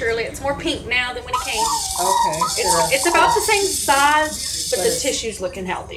Shirley. It's more pink now than when it came. Okay. It's, it's about the same size, but the tissue's looking healthy.